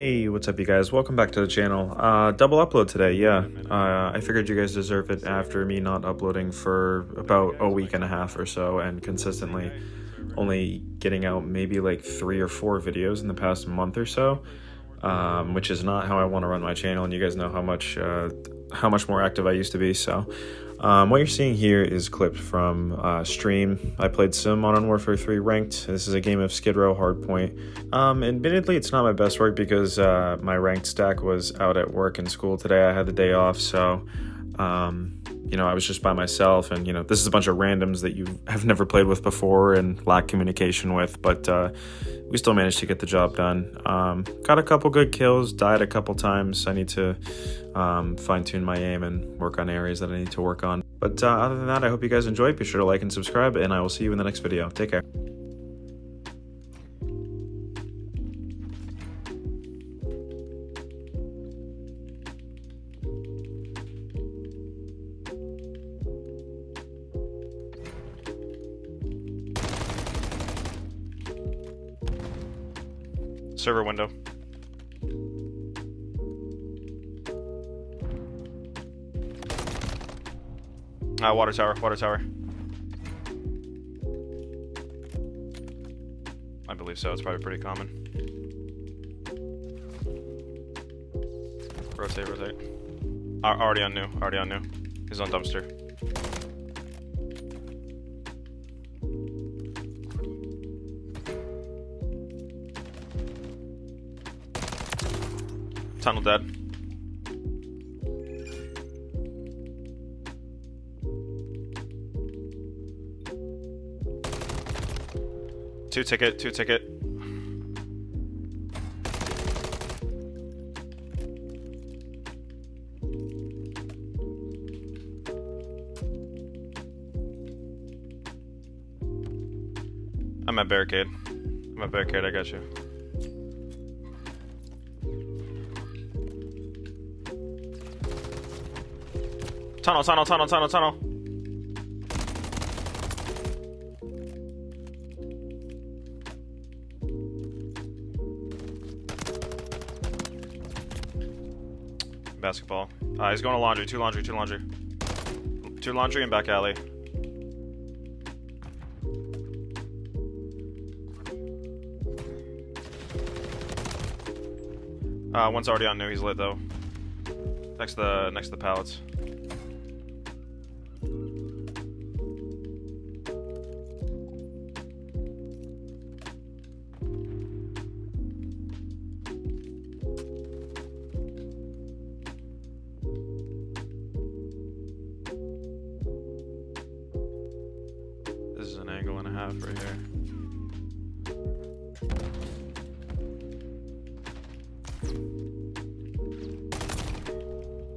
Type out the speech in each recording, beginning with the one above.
Hey, what's up, you guys? Welcome back to the channel. Uh, double upload today, yeah. Uh, I figured you guys deserve it after me not uploading for about a week and a half or so and consistently only getting out maybe like three or four videos in the past month or so, um, which is not how I want to run my channel. And you guys know how much uh, how much more active I used to be. So, um, what you're seeing here is clipped from uh, stream. I played some Modern Warfare 3 ranked. This is a game of Skid Row Hardpoint. Um, admittedly, it's not my best work because uh, my ranked stack was out at work and school today. I had the day off, so um, you know I was just by myself, and you know this is a bunch of randoms that you have never played with before and lack communication with, but. Uh, we still managed to get the job done. Um, got a couple good kills, died a couple times. I need to um, fine tune my aim and work on areas that I need to work on. But uh, other than that, I hope you guys enjoyed. Be sure to like and subscribe, and I will see you in the next video. Take care. Server window. Uh, water tower, water tower. I believe so, it's probably pretty common. Rotate, rotate. Uh, already on new, already on new. He's on dumpster. Tunnel dead. Two ticket, two ticket. I'm at barricade. I'm at barricade, I got you. Tunnel, tunnel, tunnel, tunnel, tunnel. Basketball. Uh, he's going to laundry. Two laundry, two laundry. Two laundry and back alley. Uh, one's already on new. He's lit though. Next to the next to the pallets. Half right here.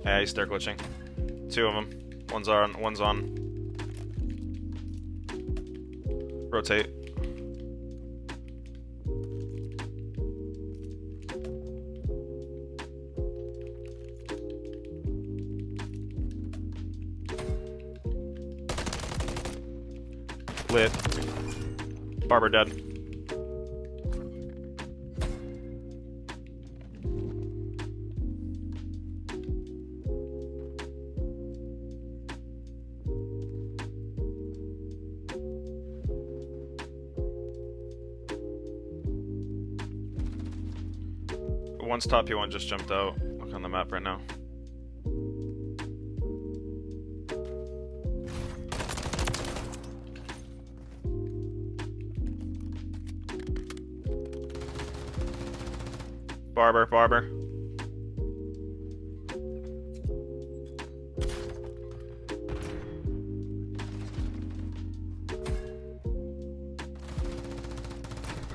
Yeah, he's stair glitching. Two of them. One's on. One's on. Rotate. Lit. Barber dead. One's top P1 just jumped out. Look on the map right now. Barber, barber.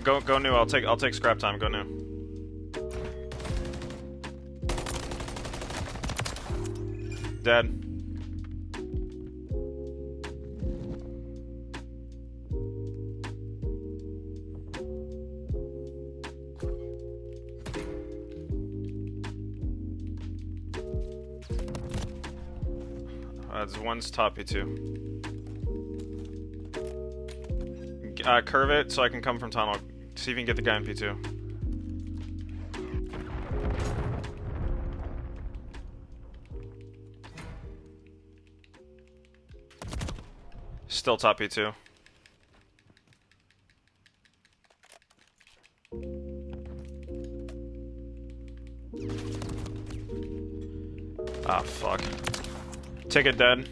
Go go new, I'll take I'll take scrap time, go new. Dead. That's one's top two. Uh, curve it so I can come from tunnel. See if you can get the guy in P2. Still top P2. Ah, fuck. Ticket dead.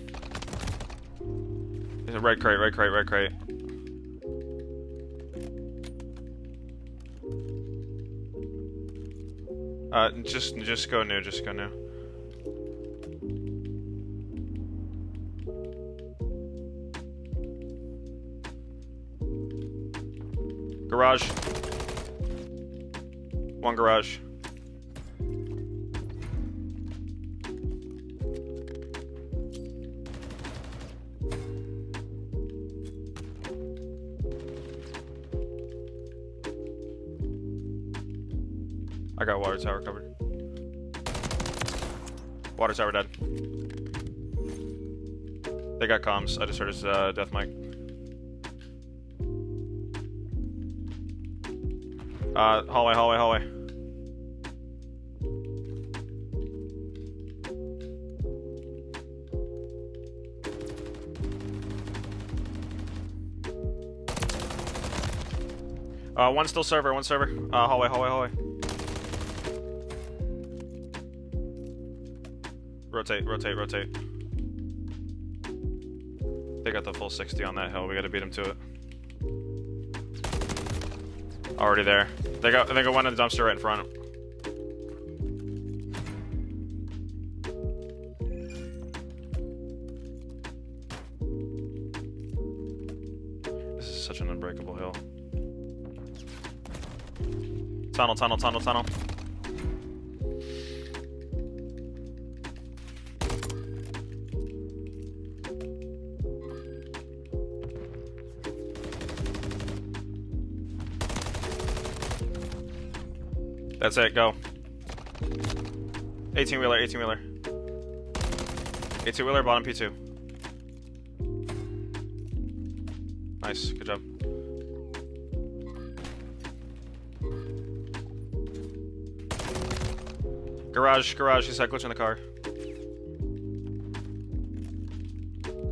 There's a red crate, red crate, red crate. Uh, just, just go new, just go new. Garage. One garage. I got water tower covered. Water tower dead. They got comms. I just heard his uh, death mic. Uh, hallway, hallway, hallway. Uh, one still server, one server. Uh, hallway, hallway, hallway. Rotate, rotate, rotate. They got the full 60 on that hill. We gotta beat them to it. Already there. They got they got one in the dumpster right in front. This is such an unbreakable hill. Tunnel, tunnel, tunnel, tunnel. That's it, go. 18 wheeler, 18 wheeler. 18 wheeler, bottom P2. Nice, good job. Garage, garage, he's had glitch in the car.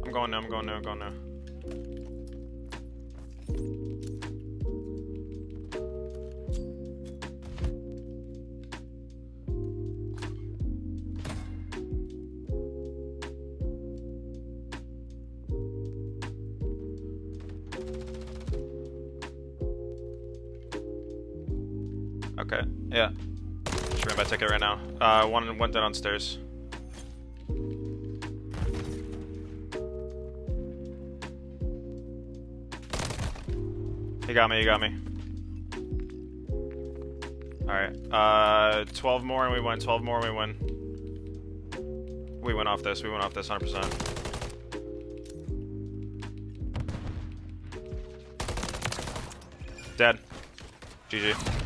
I'm going now, I'm going now, I'm going now. Okay, yeah. Just ran my ticket right now. Uh, one went downstairs. He got me, he got me. Alright, uh, 12 more and we win, 12 more and we win. We went off this, we went off this 100%. Dead. GG.